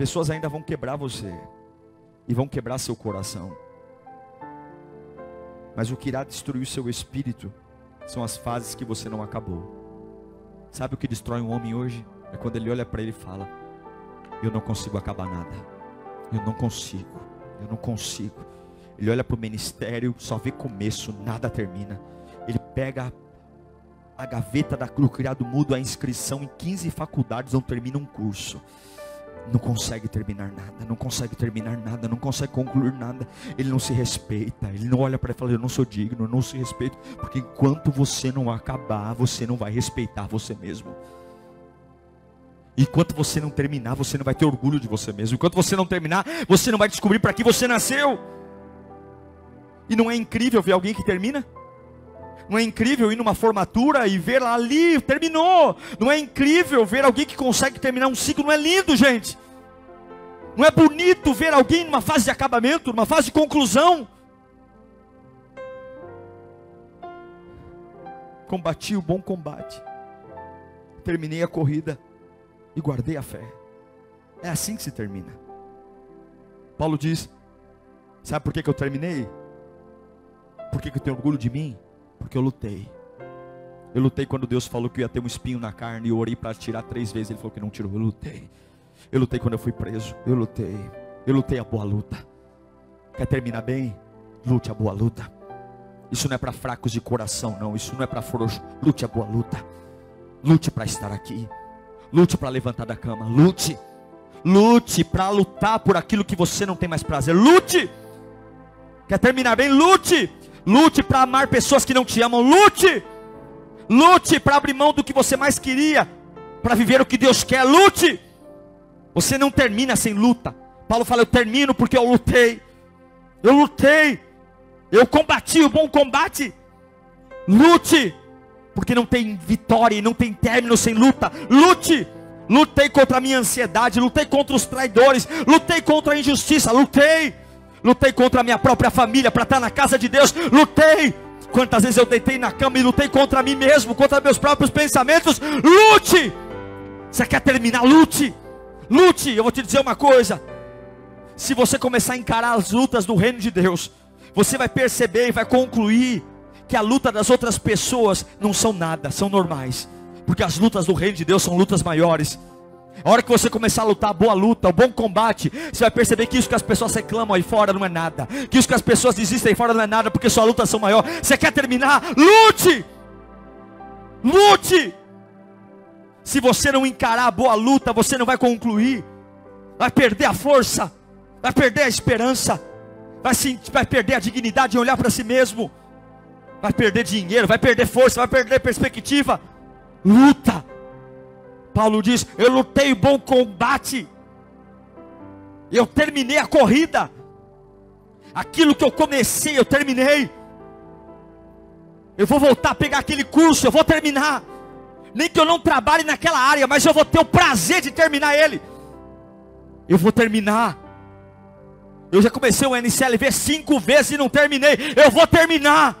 Pessoas ainda vão quebrar você e vão quebrar seu coração. Mas o que irá destruir seu espírito são as fases que você não acabou. Sabe o que destrói um homem hoje? É quando ele olha para ele e fala: Eu não consigo acabar nada. Eu não consigo. Eu não consigo. Ele olha para o ministério, só vê começo, nada termina. Ele pega a gaveta da, do criado mudo, a inscrição em 15 faculdades, não termina um curso não consegue terminar nada, não consegue terminar nada, não consegue concluir nada. Ele não se respeita, ele não olha para ele e fala: Eu não sou digno, eu não se respeito, porque enquanto você não acabar, você não vai respeitar você mesmo. Enquanto você não terminar, você não vai ter orgulho de você mesmo. Enquanto você não terminar, você não vai descobrir para que você nasceu. E não é incrível ver alguém que termina? Não é incrível ir numa formatura e ver lá ali, terminou. Não é incrível ver alguém que consegue terminar um ciclo, não é lindo, gente. Não é bonito ver alguém numa fase de acabamento, numa fase de conclusão. Combati o bom combate. Terminei a corrida e guardei a fé. É assim que se termina. Paulo diz: Sabe por que, que eu terminei? Por que, que eu tenho orgulho de mim? Porque eu lutei. Eu lutei quando Deus falou que ia ter um espinho na carne e eu orei para tirar três vezes. Ele falou que não tirou. Eu lutei. Eu lutei quando eu fui preso. Eu lutei. Eu lutei a boa luta. Quer terminar bem? Lute a boa luta. Isso não é para fracos de coração, não. Isso não é para frouxo. Lute a boa luta. Lute para estar aqui. Lute para levantar da cama. Lute. Lute para lutar por aquilo que você não tem mais prazer. Lute. Quer terminar bem? Lute. Lute para amar pessoas que não te amam. Lute. Lute para abrir mão do que você mais queria. Para viver o que Deus quer. Lute. Você não termina sem luta. Paulo fala: Eu termino porque eu lutei. Eu lutei. Eu combati o bom combate. Lute. Porque não tem vitória e não tem término sem luta. Lute. Lutei contra a minha ansiedade, lutei contra os traidores, lutei contra a injustiça, lutei. Lutei contra a minha própria família para estar na casa de Deus. Lutei. Quantas vezes eu deitei na cama e lutei contra mim mesmo, contra meus próprios pensamentos. Lute. Você quer terminar? Lute. Lute. Eu vou te dizer uma coisa. Se você começar a encarar as lutas do reino de Deus, você vai perceber e vai concluir que a luta das outras pessoas não são nada, são normais. Porque as lutas do reino de Deus são lutas maiores. A hora que você começar a lutar a boa luta, o bom combate, você vai perceber que isso que as pessoas reclamam aí fora não é nada. Que isso que as pessoas desistem aí fora não é nada, porque sua luta são maior. Você quer terminar? Lute! Lute! Se você não encarar a boa luta, você não vai concluir. Vai perder a força, vai perder a esperança, vai, se, vai perder a dignidade de olhar para si mesmo, vai perder dinheiro, vai perder força, vai perder perspectiva. Luta! Paulo diz: Eu lutei bom combate, eu terminei a corrida, aquilo que eu comecei, eu terminei. Eu vou voltar a pegar aquele curso, eu vou terminar. Nem que eu não trabalhe naquela área, mas eu vou ter o prazer de terminar ele. Eu vou terminar. Eu já comecei o NCLV cinco vezes e não terminei. Eu vou terminar.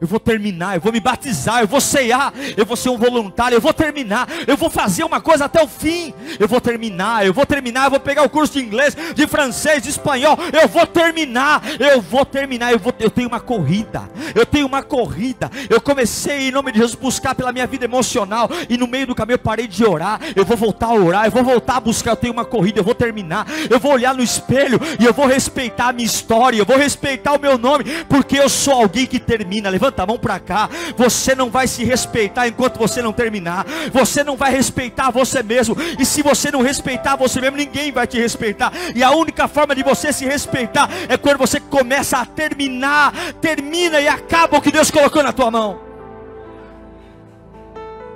Eu vou terminar, eu vou me batizar, eu vou ceiar, eu vou ser um voluntário, eu vou terminar, eu vou fazer uma coisa até o fim. Eu vou terminar, eu vou terminar, eu vou pegar o curso de inglês, de francês, de espanhol. Eu vou terminar, eu vou terminar, eu vou eu tenho uma corrida. Eu tenho uma corrida. Eu comecei em nome de Jesus buscar pela minha vida emocional e no meio do caminho eu parei de orar. Eu vou voltar a orar, eu vou voltar a buscar, eu tenho uma corrida, eu vou terminar. Eu vou olhar no espelho e eu vou respeitar a minha história, eu vou respeitar o meu nome, porque eu sou alguém que termina. Levanta levanta a mão para cá. Você não vai se respeitar enquanto você não terminar. Você não vai respeitar você mesmo. E se você não respeitar você mesmo, ninguém vai te respeitar. E a única forma de você se respeitar é quando você começa a terminar, termina e acaba o que Deus colocou na tua mão.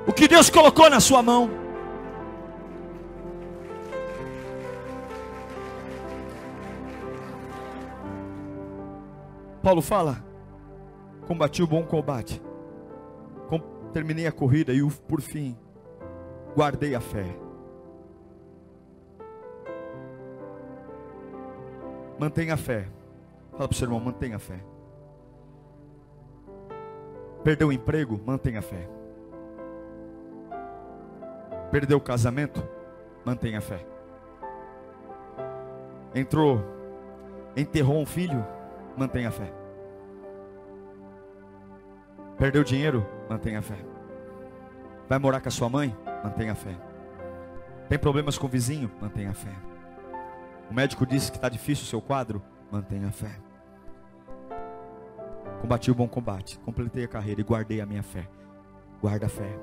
O que Deus colocou na sua mão. Paulo fala: combati o bom combate, Com, terminei a corrida e por fim guardei a fé. Mantenha a fé. Fala para o seu irmão, mantenha a fé. Perdeu o emprego? Mantenha a fé. Perdeu o casamento? Mantenha a fé. Entrou, enterrou um filho, mantenha a fé. Perdeu dinheiro, mantenha fé. Vai morar com a sua mãe, mantenha fé. Tem problemas com o vizinho, mantenha fé. O médico disse que está difícil o seu quadro, mantenha fé. Combati o bom combate, completei a carreira e guardei a minha fé. Guarda a fé,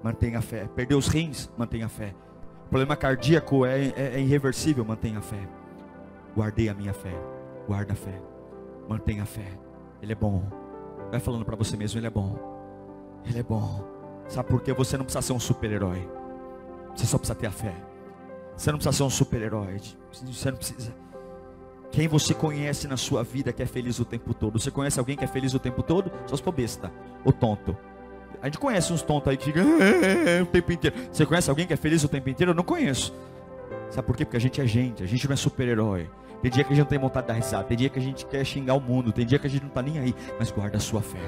mantenha a fé. Perdeu os rins, mantenha a fé. Problema cardíaco é, é, é irreversível, mantenha a fé. Guardei a minha fé, guarda a fé, mantenha a fé. Ele é bom. Vai falando para você mesmo, ele é bom. Ele é bom. Sabe por quê? Você não precisa ser um super-herói. Você só precisa ter a fé. Você não precisa ser um super-herói. Você não precisa. Quem você conhece na sua vida que é feliz o tempo todo? Você conhece alguém que é feliz o tempo todo? Só se for besta ou tonto. A gente conhece uns tontos aí que ficam o tempo inteiro. Você conhece alguém que é feliz o tempo inteiro? Eu não conheço. Sabe por quê? Porque a gente é gente, a gente não é super-herói. Tem dia que a gente não tem vontade de dar risada, tem dia que a gente quer xingar o mundo, tem dia que a gente não está nem aí, mas guarda a sua fé.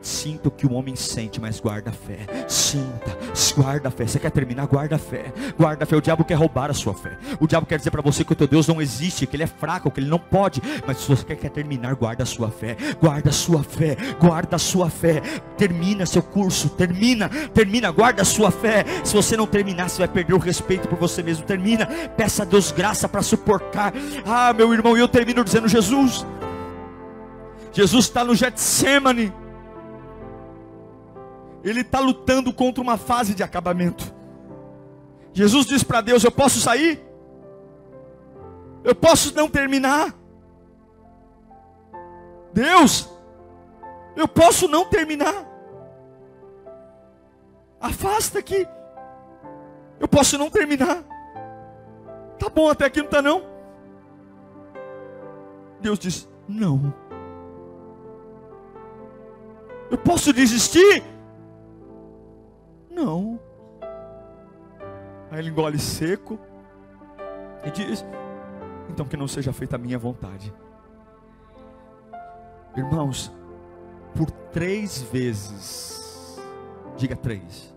Sinta o que o homem sente, mas guarda a fé. Sinta, guarda a fé. Você quer terminar? Guarda a fé. Guarda a fé. O diabo quer roubar a sua fé. O diabo quer dizer para você que o teu Deus não existe, que ele é fraco, que ele não pode. Mas se você quer terminar, guarda a sua fé. Guarda a sua fé. Guarda a sua fé. Termina seu curso. Termina, termina. Guarda a sua fé. Se você não terminar, você vai perder o respeito por você mesmo. Termina. Peça a Deus graça para suportar. Ah, meu irmão, e eu termino dizendo: Jesus. Jesus está no Getsemane ele está lutando contra uma fase de acabamento. Jesus diz para Deus: Eu posso sair? Eu posso não terminar? Deus, eu posso não terminar? Afasta aqui. Eu posso não terminar. Tá bom até aqui, não está não? Deus diz: Não. Eu posso desistir? Não. Aí ele engole seco e diz: Então que não seja feita a minha vontade. Irmãos, por três vezes, diga três,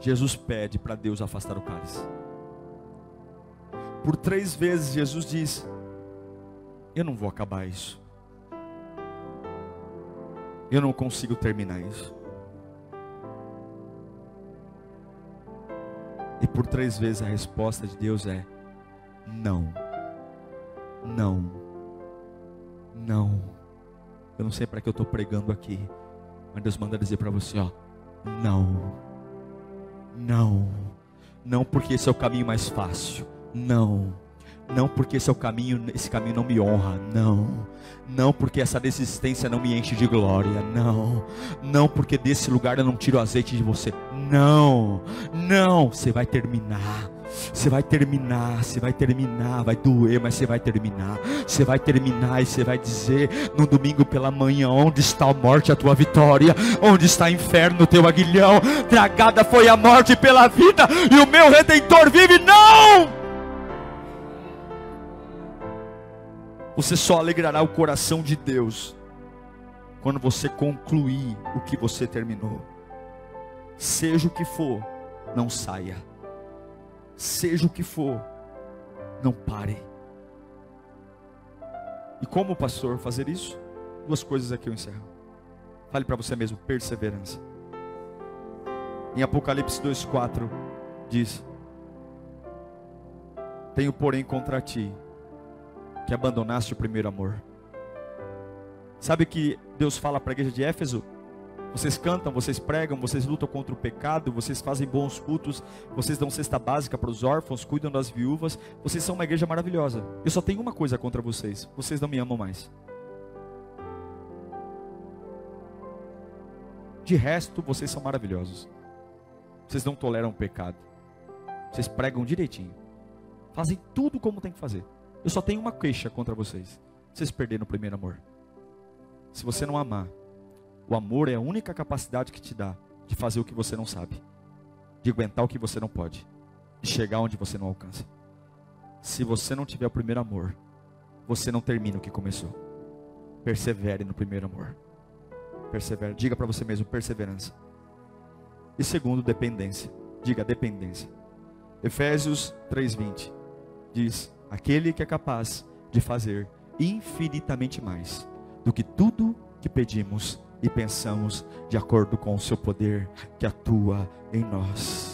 Jesus pede para Deus afastar o cálice. Por três vezes Jesus diz: Eu não vou acabar isso. Eu não consigo terminar isso. E por três vezes a resposta de Deus é: não, não, não. Eu não sei para que eu estou pregando aqui, mas Deus manda dizer para você: ó, não, não, não, porque esse é o caminho mais fácil, não. Não porque esse é o caminho, esse caminho não me honra, não. Não porque essa desistência não me enche de glória, não. Não porque desse lugar eu não tiro azeite de você, não. Não, você vai terminar. Você vai terminar, você vai terminar, vai doer, mas você vai terminar. Você vai terminar e você vai dizer no domingo pela manhã: onde está a morte, a tua vitória? Onde está o inferno, o teu aguilhão? Tragada foi a morte pela vida, e o meu redentor vive, não! Você só alegrará o coração de Deus quando você concluir o que você terminou. Seja o que for, não saia. Seja o que for, não pare. E como pastor fazer isso? Duas coisas aqui eu encerro. Fale para você mesmo, perseverança. Em Apocalipse 2:4 diz: Tenho porém contra ti que abandonaste o primeiro amor. Sabe que Deus fala para a igreja de Éfeso? Vocês cantam, vocês pregam, vocês lutam contra o pecado, vocês fazem bons cultos, vocês dão cesta básica para os órfãos, cuidam das viúvas. Vocês são uma igreja maravilhosa. Eu só tenho uma coisa contra vocês: vocês não me amam mais. De resto, vocês são maravilhosos. Vocês não toleram o pecado. Vocês pregam direitinho. Fazem tudo como tem que fazer. Eu só tenho uma queixa contra vocês. Vocês perderam o primeiro amor. Se você não amar, o amor é a única capacidade que te dá de fazer o que você não sabe, de aguentar o que você não pode, de chegar onde você não alcança. Se você não tiver o primeiro amor, você não termina o que começou. Persevere no primeiro amor. Persevere. Diga para você mesmo perseverança. E segundo, dependência. Diga dependência. Efésios 3:20 diz: aquele que é capaz de fazer infinitamente mais do que tudo que pedimos e pensamos, de acordo com o seu poder que atua em nós.